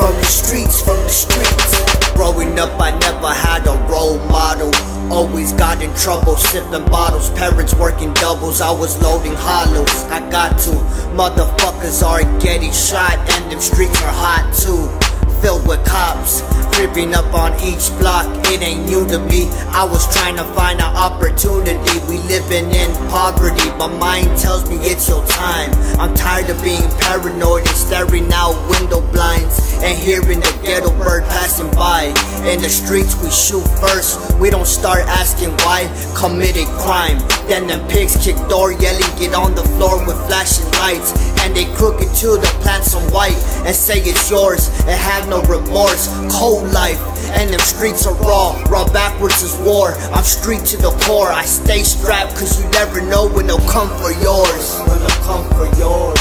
from the streets, from the streets. Growing up, I never had a role model. Always got in trouble, sipping bottles. Parents working doubles, I was loading hollows. I got to. Motherfuckers are getting shot, and them streets are hot too. Filled with cops, creeping up on each block. It ain't new to me. I was trying to find an opportunity. We living in poverty. My mind tells me it's your time. I'm tired of being paranoid and staring out window blinds and hearing the ghetto bird passing by. In the streets, we shoot first. We don't start asking why. Committed crime. Then them pigs kick door, yelling, get on the floor with flashing lights. They crook it to the plant some white and say it's yours and have no remorse. Cold life. And them streets are raw, raw backwards is war. I'm street to the core. I stay strapped cause you never know when they'll come for yours. When they'll come for yours.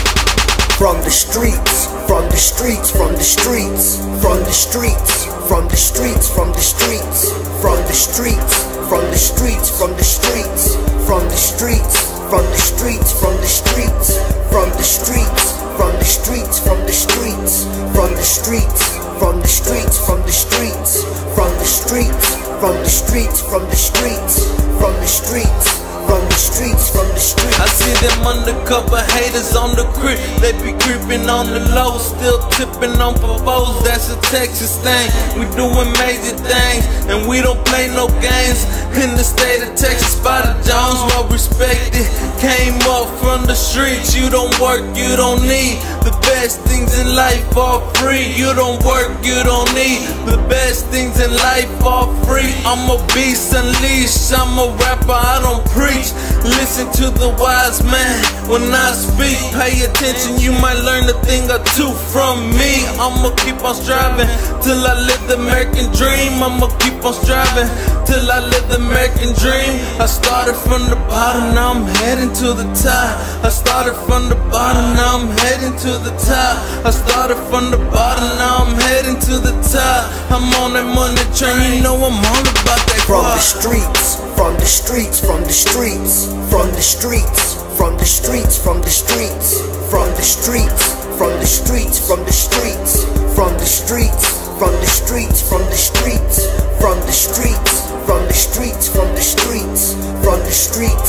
From the streets, from the streets, from the streets, from the streets, from the streets, from the streets, from the streets, from the streets, from the streets, from the streets, from the streets, from the streets, from the streets, from the streets, from the streets, from the streets, from the streets, from the streets, from the streets, from the streets, from the streets, from the streets, from the streets, from the streets. I see them undercover haters on the creep. They be creeping on the low, still tipping on foes. That's a Texas thing. We doing major things, and we don't play no games. In the state of Texas, the Jones, well respected. Came up from the streets. You don't work, you don't need. The best things in life are free. You don't work, you don't need. The best things in life are free. I'm a beast unleashed. I'm a rapper, I don't preach. Listen to the wise man when I speak. Pay attention, you might learn a thing or two from me. I'ma keep on striving till I live the American dream. I'ma keep on striving till I live the American dream. I started from the bottom, now I'm heading to the top. I started from the bottom, now I'm heading to the top. I started from the bottom, now I'm heading to the top. I'm on that money train, you know I'm all about that From the streets, from the streets, from the streets, from the streets, from the streets, from the streets, from the streets, from the streets, from the streets, from the streets, from the streets, from the streets, from the streets, from the streets, from the streets, from the streets,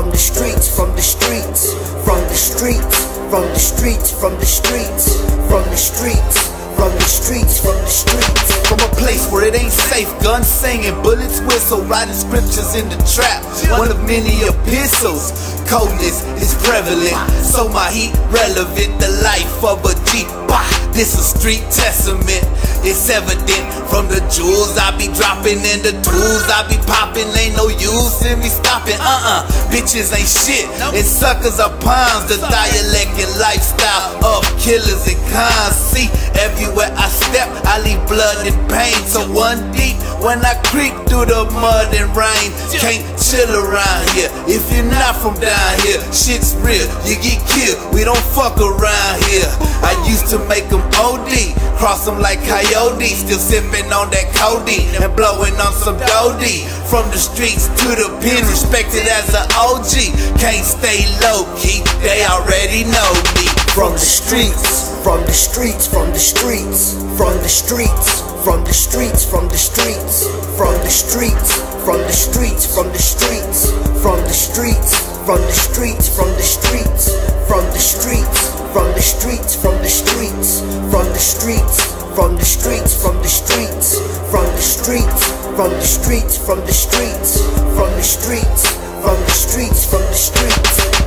from the streets, from the streets, from the streets, from the streets, from the streets, from the streets, from the streets, from the streets. From a place where it ain't safe, guns singing, bullets whistle, writing scriptures in the trap. One of many epistles. Coldness is prevalent, so my heat relevant. The life of a. Bah, this a street testament. It's evident from the jewels I be dropping and the tools I be popping. Ain't no use in me stopping. Uh uh, bitches ain't shit, and suckers are pawns. The dialect and lifestyle of killers and cons. See, everywhere I step, I leave blood and pain. So one deep when I creep through the mud and rain. Can't chill around here if you're not from down here. Shit's real, you get killed. We don't fuck around here. I used to make them OD, cross them like coyotes. Still sipping on that codeine and blowing on some Dodie. From the streets to the pen, respected as an OG. Can't stay low key, they already know me. From the streets, from the streets, from the streets, from the streets, from the streets, from the streets, from the streets, from the streets, from the streets, from the streets, from the streets, from the streets, from the streets, from the streets, from the streets, from the streets, from the streets, from the streets, from the streets, from the streets, from the streets, from the streets, from the